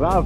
Brav!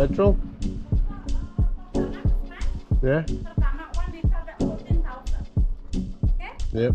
Petrol? Yeah? Pertamax one liter that 14,000. Okay? Yep.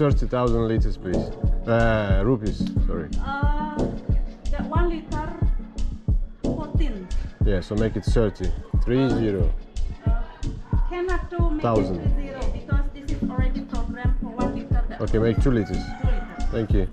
30,000 liters, please. Uh, rupees, sorry. Uh, that one liter 14. Yeah, so make it 30. 30. Uh, cannot do make Thousand. it three zero because this is already programmed for one liter. Okay, make 2 liters. two liters. Thank you.